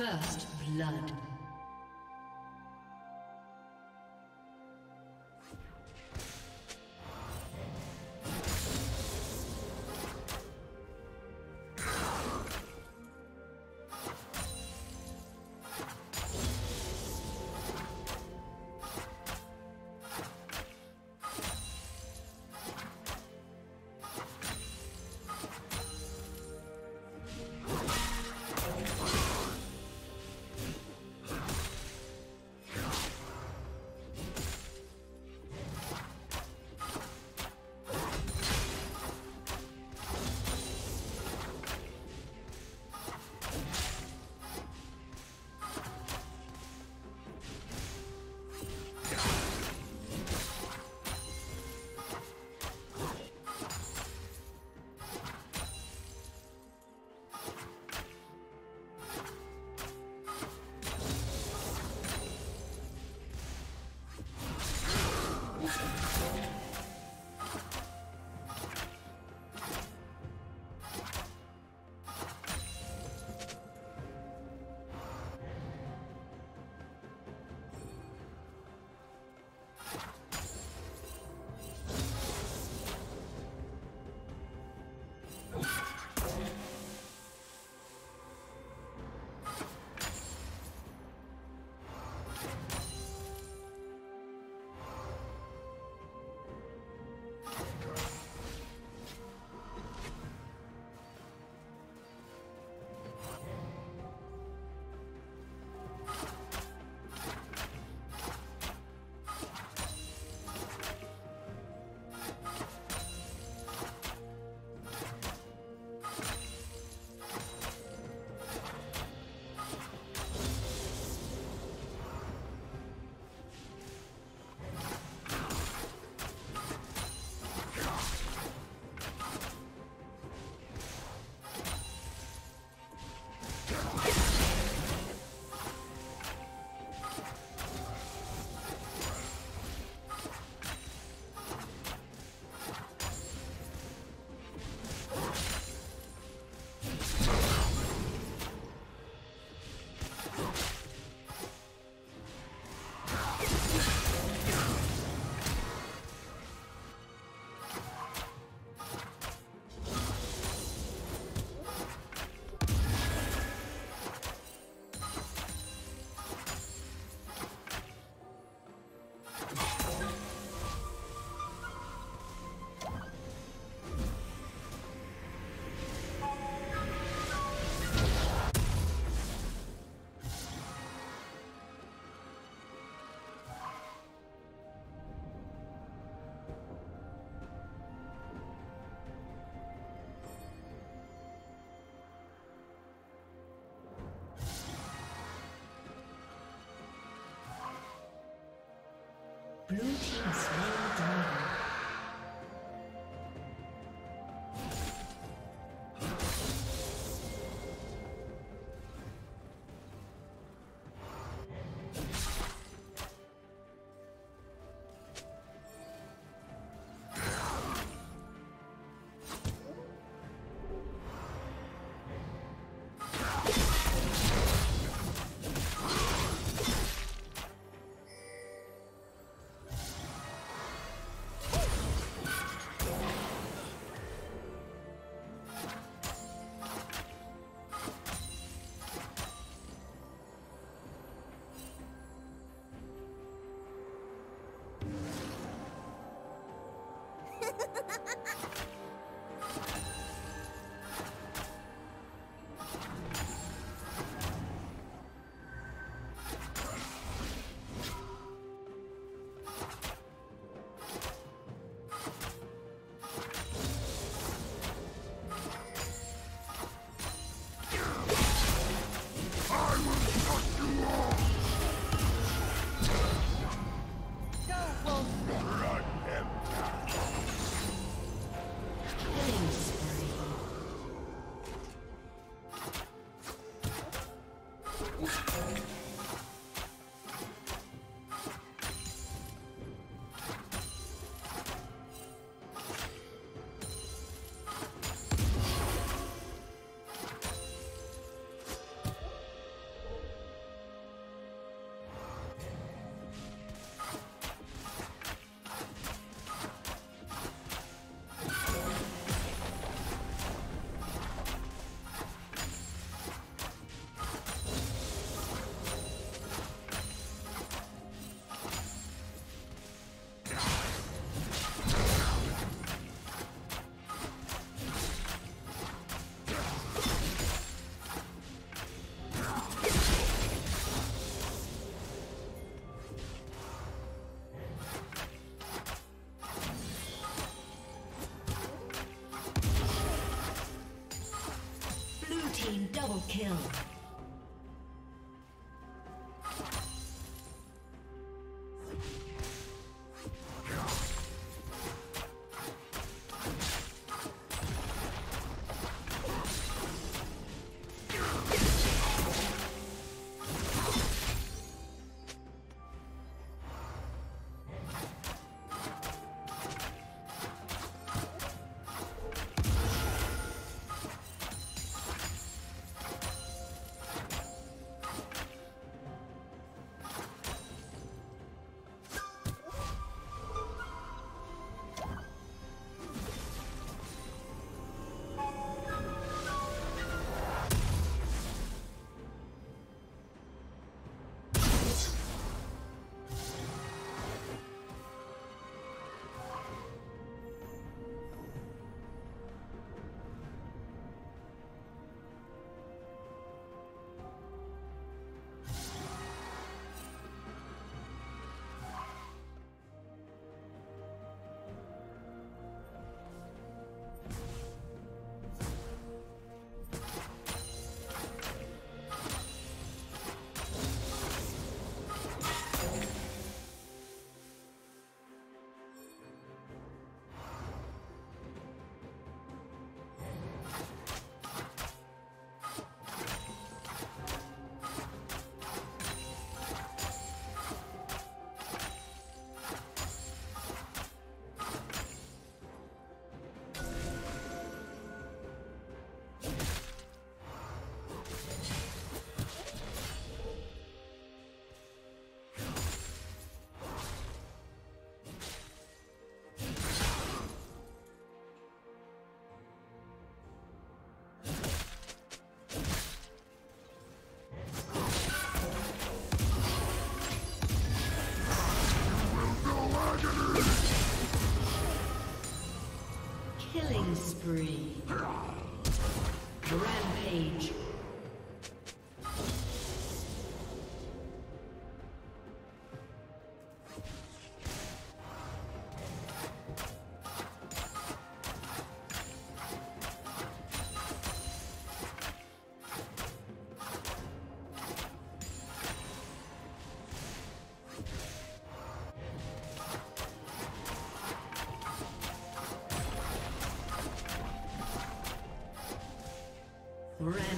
First blood. Blue team slain kill.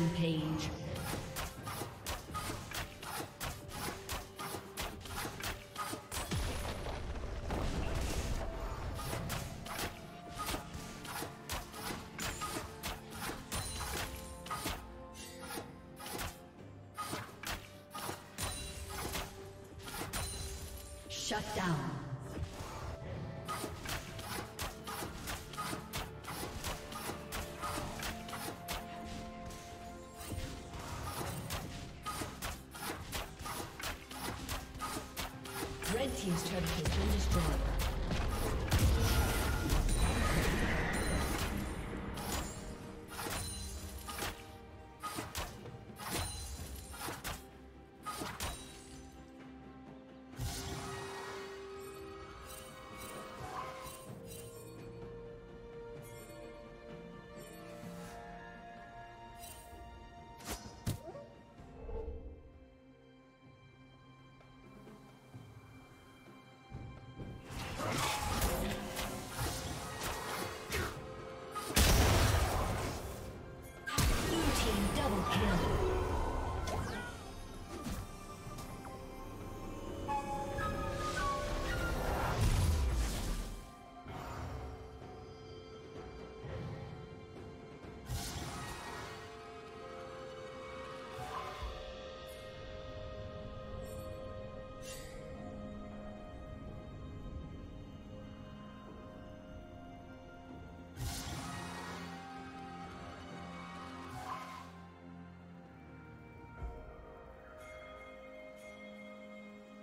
Rampage. Shut down.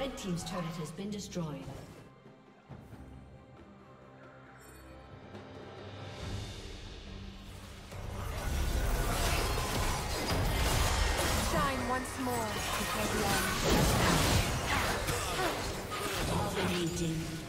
Red Team's turret has been destroyed. Shine once more before the end. Dominating.